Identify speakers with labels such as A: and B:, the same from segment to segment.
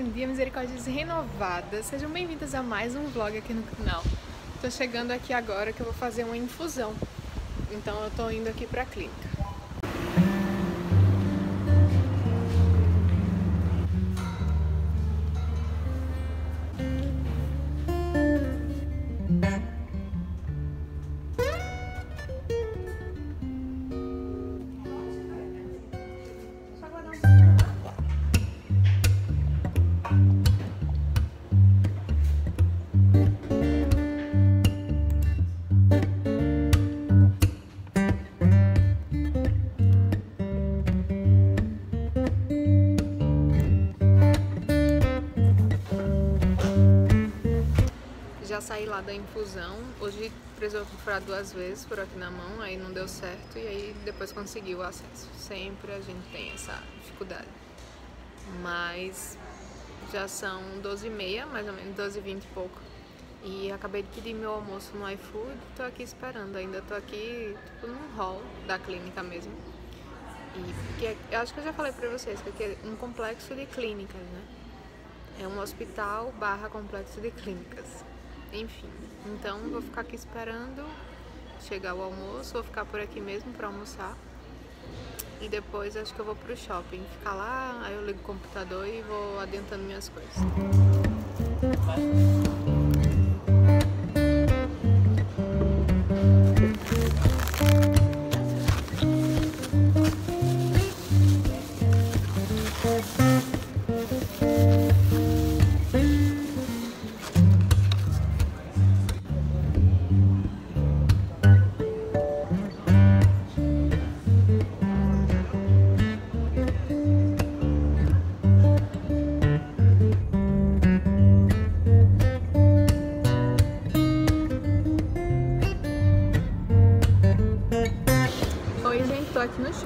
A: bom dia, misericórdias renovadas. Sejam bem-vindas a mais um vlog aqui no canal. Tô chegando aqui agora que eu vou fazer uma infusão. Então eu tô indo aqui pra clínica. Já saí lá da infusão. Hoje precisou furar duas vezes por aqui na mão, aí não deu certo e aí depois consegui o acesso. Sempre a gente tem essa dificuldade. Mas já são 12 e meia, mais ou menos, 12 e 20 e pouco. E acabei de pedir meu almoço no iFood, tô aqui esperando ainda, tô aqui tipo num hall da clínica mesmo. E porque eu acho que eu já falei pra vocês que aqui é um complexo de clínicas, né? É um hospital barra complexo de clínicas. Enfim, então vou ficar aqui esperando chegar o almoço, vou ficar por aqui mesmo para almoçar. E depois acho que eu vou pro shopping, ficar lá, aí eu ligo o computador e vou adiantando minhas coisas.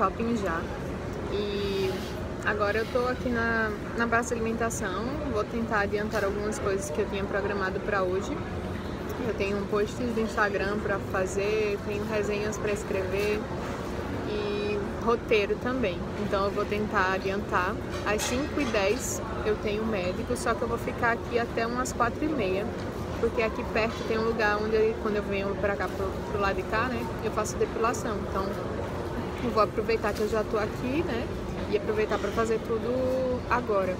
A: Shopping já e agora eu tô aqui na, na base de alimentação, vou tentar adiantar algumas coisas que eu tinha programado para hoje. Eu tenho um post do Instagram para fazer, tenho resenhas para escrever e roteiro também. Então eu vou tentar adiantar. Às 5 e 10 eu tenho médico, só que eu vou ficar aqui até umas 4 e meia porque aqui perto tem um lugar onde quando eu venho para cá pro, pro lado de cá, né, eu faço depilação. Então vou aproveitar que eu já tô aqui, né? E aproveitar para fazer tudo agora.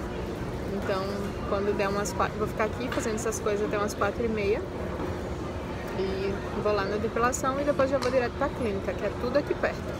A: Então, quando der umas quatro, vou ficar aqui fazendo essas coisas até umas quatro e meia. E vou lá na depilação e depois já vou direto pra clínica, que é tudo aqui perto.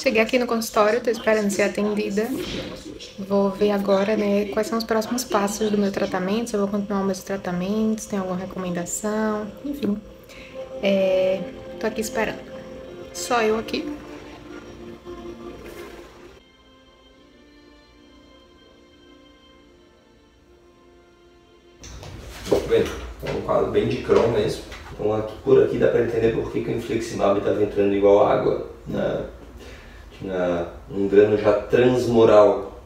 A: Cheguei aqui no consultório, tô esperando ser atendida. Vou ver agora, né, quais são os próximos passos do meu tratamento, se eu vou continuar meus tratamentos, tem alguma recomendação, enfim. É, tô aqui esperando. Só eu aqui.
B: Vendo? É um quadro bem de Crohn mesmo. Então aqui, por aqui dá para entender por que, que o infleximab estava entrando igual água. Né? Tinha um dreno já transmural.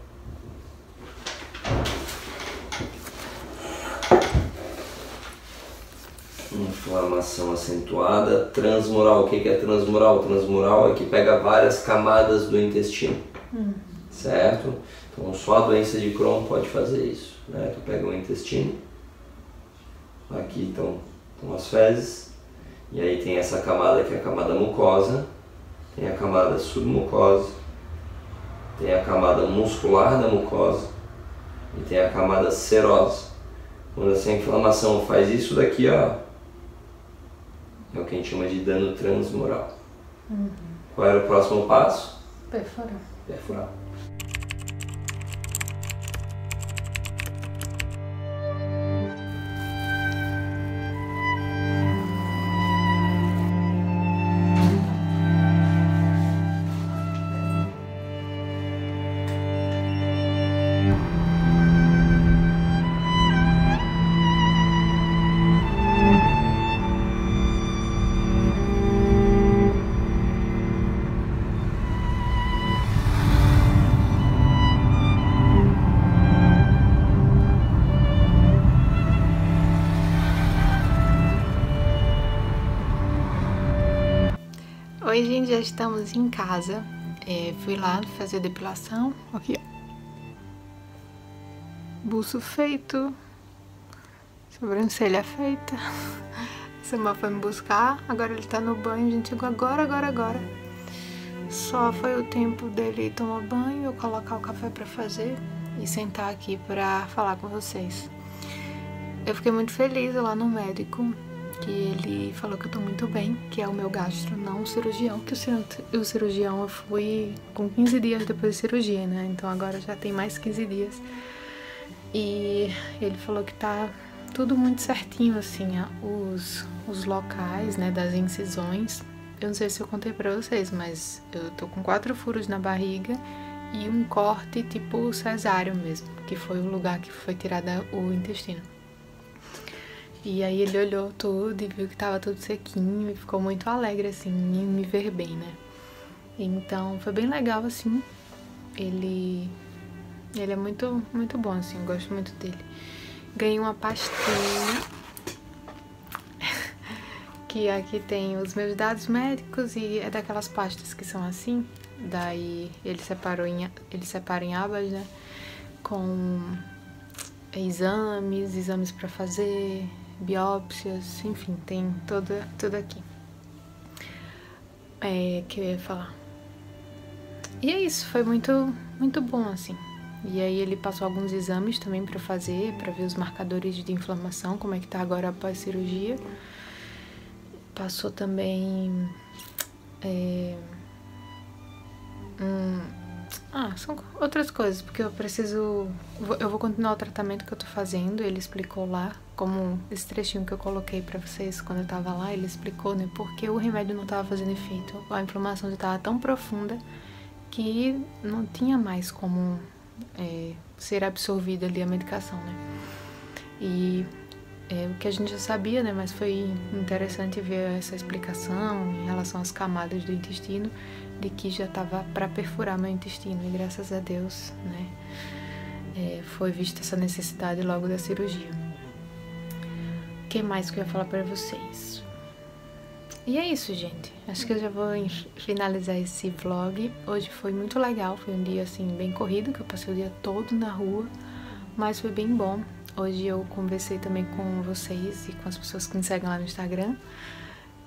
B: Inflamação acentuada. Transmural. O que é transmural? Transmural é que pega várias camadas do intestino. Hum. Certo? Então só a doença de Crohn pode fazer isso. Né? Tu pega o intestino. Aqui estão, estão as fezes. E aí tem essa camada que é a camada mucosa tem a camada submucosa, tem a camada muscular da mucosa e tem a camada serosa. Quando essa inflamação faz isso daqui, ó, é o que a gente chama de dano transmural. Uhum. Qual era o próximo passo?
A: Perfurar.
B: Perfurar.
A: Oi, gente, já estamos em casa. É, fui lá fazer depilação. Aqui, ó. Buço feito. Sobrancelha feita. Samuel foi me buscar. Agora ele tá no banho. A gente agora, agora, agora. Só foi o tempo dele tomar banho, eu colocar o café para fazer e sentar aqui para falar com vocês. Eu fiquei muito feliz lá no médico que ele falou que eu tô muito bem, que é o meu gastro, não o cirurgião, que o cirurgião eu fui com 15 dias depois da cirurgia, né? Então agora já tem mais 15 dias. E ele falou que tá tudo muito certinho, assim, os, os locais, né, das incisões. Eu não sei se eu contei pra vocês, mas eu tô com quatro furos na barriga e um corte tipo cesáreo mesmo, que foi o lugar que foi tirada o intestino. E aí ele olhou tudo e viu que tava tudo sequinho e ficou muito alegre, assim, em me ver bem, né? Então foi bem legal, assim. Ele. Ele é muito, muito bom, assim, eu gosto muito dele. Ganhei uma pastinha. que aqui tem os meus dados médicos e é daquelas pastas que são assim. Daí ele separou em, ele separa em abas, né? Com exames, exames para fazer, biópsias, enfim, tem toda, tudo aqui. É, que eu ia falar. E é isso, foi muito, muito bom, assim. E aí ele passou alguns exames também para fazer, para ver os marcadores de inflamação, como é que tá agora após cirurgia. Passou também... É, ah, são outras coisas, porque eu preciso. Eu vou continuar o tratamento que eu tô fazendo. Ele explicou lá, como esse trechinho que eu coloquei para vocês quando eu tava lá, ele explicou, né, porque o remédio não tava fazendo efeito. A inflamação já tava tão profunda que não tinha mais como é, ser absorvida ali a medicação, né. E é, o que a gente já sabia, né, mas foi interessante ver essa explicação em relação às camadas do intestino de que já estava para perfurar meu intestino e graças a Deus, né, é, foi vista essa necessidade logo da cirurgia. O que mais que eu ia falar para vocês? E é isso, gente. Acho que eu já vou finalizar esse vlog. Hoje foi muito legal, foi um dia assim bem corrido, que eu passei o dia todo na rua, mas foi bem bom. Hoje eu conversei também com vocês e com as pessoas que me seguem lá no Instagram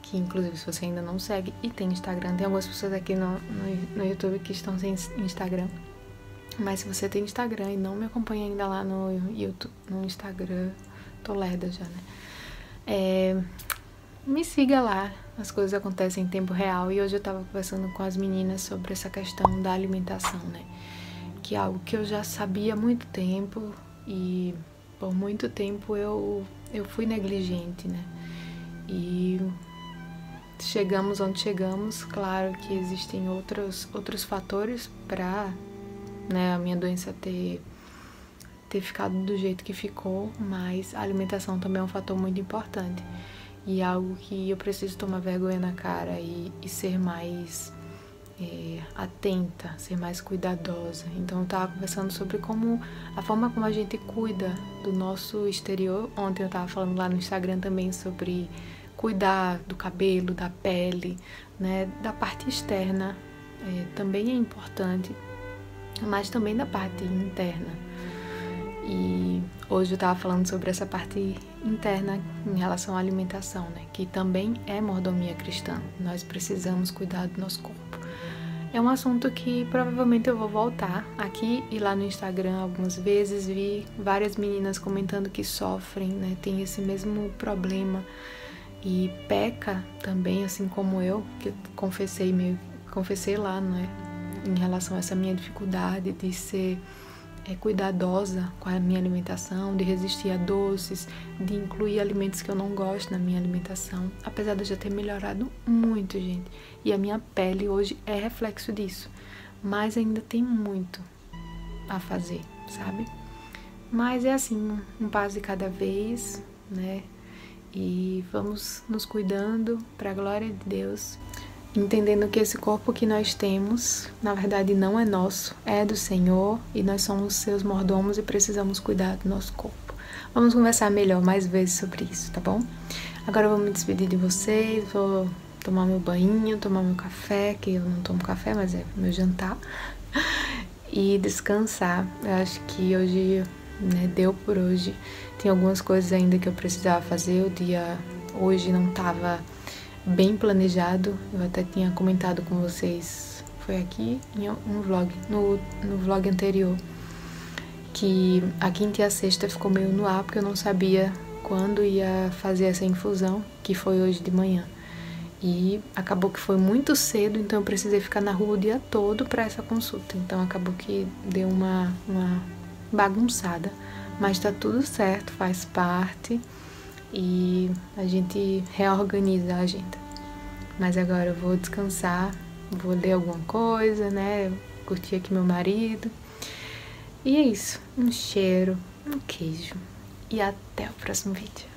A: que inclusive se você ainda não segue e tem Instagram, tem algumas pessoas aqui no, no, no YouTube que estão sem Instagram. Mas se você tem Instagram e não me acompanha ainda lá no YouTube, no Instagram, tô lerda já, né? É, me siga lá, as coisas acontecem em tempo real e hoje eu tava conversando com as meninas sobre essa questão da alimentação, né? Que é algo que eu já sabia há muito tempo e por muito tempo eu, eu fui negligente, né? E chegamos onde chegamos, claro que existem outros, outros fatores para né, a minha doença ter, ter ficado do jeito que ficou, mas a alimentação também é um fator muito importante e algo que eu preciso tomar vergonha na cara e, e ser mais é, atenta, ser mais cuidadosa. Então eu estava conversando sobre como a forma como a gente cuida do nosso exterior. Ontem eu estava falando lá no Instagram também sobre cuidar do cabelo, da pele, né, da parte externa é, também é importante, mas também da parte interna. E hoje eu estava falando sobre essa parte interna em relação à alimentação, né, que também é mordomia cristã. Nós precisamos cuidar do nosso corpo. É um assunto que provavelmente eu vou voltar aqui e lá no Instagram algumas vezes. Vi várias meninas comentando que sofrem, né, tem esse mesmo problema e peca também, assim como eu, que confessei meio, confessei lá, né, em relação a essa minha dificuldade de ser é, cuidadosa com a minha alimentação, de resistir a doces, de incluir alimentos que eu não gosto na minha alimentação, apesar de eu já ter melhorado muito, gente. E a minha pele hoje é reflexo disso, mas ainda tem muito a fazer, sabe? Mas é assim, um passo de cada vez, né? E vamos nos cuidando para a glória de Deus, entendendo que esse corpo que nós temos, na verdade não é nosso, é do Senhor e nós somos seus mordomos e precisamos cuidar do nosso corpo. Vamos conversar melhor mais vezes sobre isso, tá bom? Agora eu vou me despedir de vocês, vou tomar meu banho, tomar meu café, que eu não tomo café, mas é meu jantar, e descansar. Eu acho que hoje né, deu por hoje. Tem algumas coisas ainda que eu precisava fazer. O dia hoje não estava bem planejado. Eu até tinha comentado com vocês, foi aqui em um vlog, no, no vlog anterior, que a quinta e a sexta ficou meio no ar porque eu não sabia quando ia fazer essa infusão, que foi hoje de manhã. E acabou que foi muito cedo, então eu precisei ficar na rua o dia todo para essa consulta. Então acabou que deu uma, uma bagunçada. Mas tá tudo certo, faz parte e a gente reorganiza a agenda. Mas agora eu vou descansar, vou ler alguma coisa, né? Curtir aqui meu marido. E é isso. Um cheiro, um queijo e até o próximo vídeo.